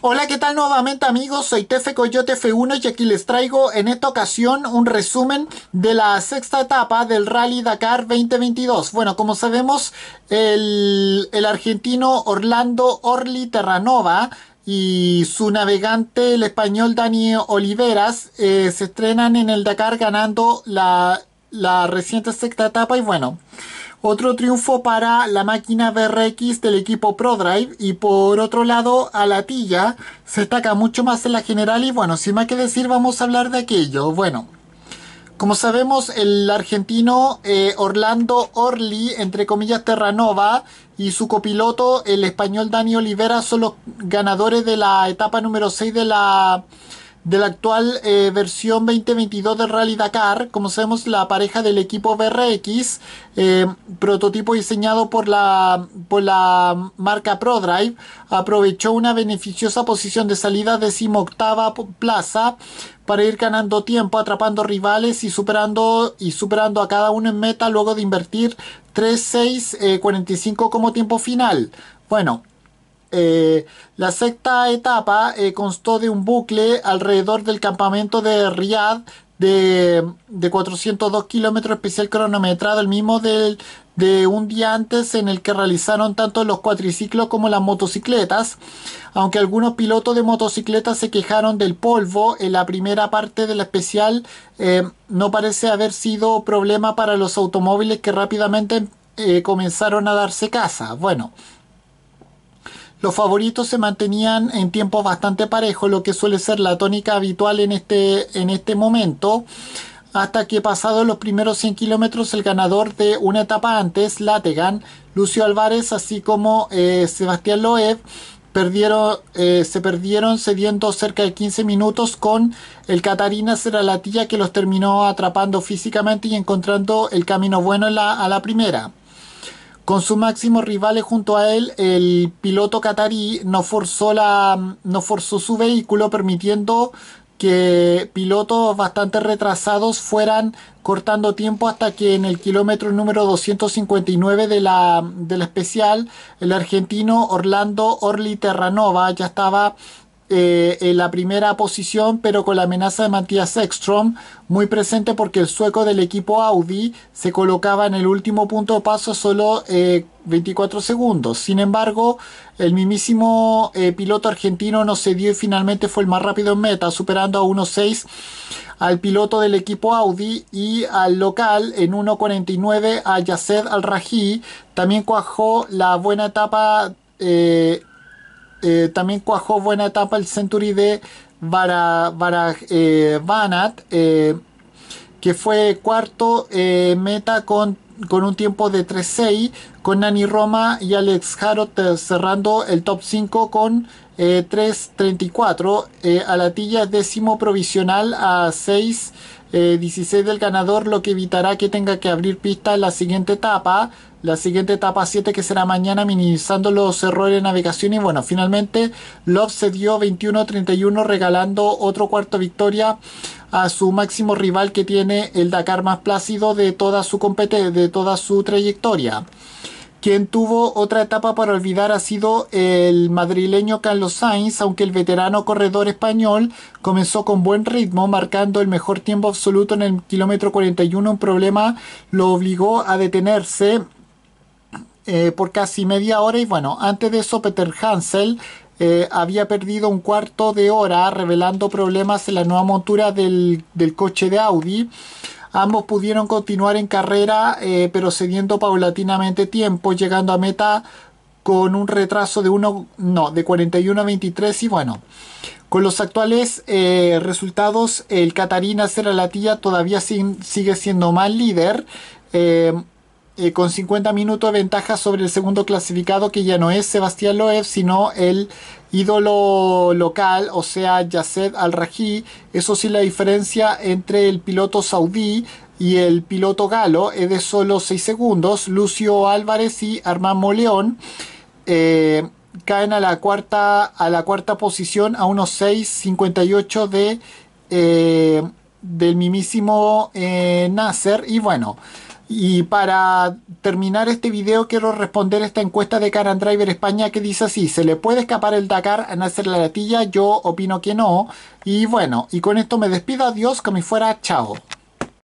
Hola, ¿qué tal nuevamente amigos? Soy Tefe Coyote F1 y aquí les traigo en esta ocasión un resumen de la sexta etapa del Rally Dakar 2022. Bueno, como sabemos, el, argentino Orlando Orli Terranova y su navegante, el español Dani Oliveras, eh, se estrenan en el Dakar ganando la, la reciente sexta etapa y bueno. Otro triunfo para la máquina BRX del equipo ProDrive y por otro lado a la Tilla se destaca mucho más en la general y bueno, sin más que decir vamos a hablar de aquello. Bueno, como sabemos el argentino eh, Orlando Orli, entre comillas Terranova y su copiloto el español Dani Olivera son los ganadores de la etapa número 6 de la de la actual eh, versión 2022 del Rally Dakar. Como sabemos, la pareja del equipo BRX, eh, prototipo diseñado por la, por la marca ProDrive, aprovechó una beneficiosa posición de salida octava plaza para ir ganando tiempo, atrapando rivales y superando, y superando a cada uno en meta luego de invertir 3-6-45 eh, como tiempo final. Bueno, eh, la sexta etapa eh, constó de un bucle alrededor del campamento de Riyadh de, de 402 kilómetros especial cronometrado, el mismo del, de un día antes en el que realizaron tanto los cuatriciclos como las motocicletas, aunque algunos pilotos de motocicletas se quejaron del polvo en la primera parte de la especial, eh, no parece haber sido problema para los automóviles que rápidamente comenzaron a darse casa. Bueno, los favoritos se mantenían en tiempos bastante parejos, lo que suele ser la tónica habitual en este, en este momento. Hasta que pasados los primeros 100 kilómetros, el ganador de una etapa antes, Lategan, Lucio Álvarez, así como eh, Sebastián Loeb, perdieron, eh, se perdieron cediendo cerca de 15 minutos con el Catarina Seralatilla que los terminó atrapando físicamente y encontrando el camino bueno a la primera. Con sus máximos rivales junto a él, el piloto catarí no forzó, la, no forzó su vehículo, permitiendo que pilotos bastante retrasados fueran cortando tiempo hasta que en el kilómetro número 259 de la, de la especial, el argentino Orlando Orli Terranova ya estaba eh, en la primera posición, pero con la amenaza de Matthias Ekstrom muy presente porque el sueco del equipo Audi se colocaba en el último punto de paso solo 24 eh, segundos. Sin embargo, el mismísimo eh, piloto argentino no se dio y finalmente fue el más rápido en meta, superando a 1.6 al piloto del equipo Audi y al local en 1.49 a Yasser Al-Raji. También cuajó la buena etapa también cuajó buena etapa el Century de Baraj eh, Banat, eh, que fue cuarto meta con, con, un tiempo de 3-6, con Nani Roma y Alex Harrod cerrando el top 5 con 3.34. Alatilla décimo provisional a 6. 16 del ganador, lo que evitará que tenga que abrir pista en la siguiente etapa. La siguiente etapa 7 que será mañana minimizando los errores de navegación. Y bueno finalmente Love se dio 21-31 regalando otro cuarto victoria a su máximo rival que tiene el Dakar más plácido de toda su de toda su trayectoria quien tuvo otra etapa para olvidar ha sido el madrileño Carlos Sainz, aunque el veterano corredor español comenzó con buen ritmo, marcando el mejor tiempo absoluto en el kilómetro 41. Un problema lo obligó a detenerse eh, por casi media hora y bueno, antes de eso Peter Hansel eh, había perdido un cuarto de hora revelando problemas en la nueva montura del, coche de Audi. Ambos pudieron continuar en carrera eh, pero cediendo paulatinamente tiempo llegando a meta con un retraso de uno, no, de 41 a 23 y bueno, con los actuales resultados el Catarina Latilla todavía sigue siendo mal líder. Eh, con 50 minutos de ventaja sobre el segundo clasificado que ya no es Sebastián Loeb sino el ídolo local, o sea, Yasser Al-Raji. Eso sí, la diferencia entre el piloto saudí y el piloto galo es de solo 6 segundos. Lucio Álvarez y Armando León eh, caen a la cuarta a la cuarta posición a unos 6.58 de eh, del mismísimo Nasser y bueno Y para terminar este video quiero responder esta encuesta de Car and Driver España que dice así, ¿se le puede escapar el Dakar a Nasser La Latilla? Yo opino que no. Y bueno, y con esto me despido, adiós, como fuera, chao.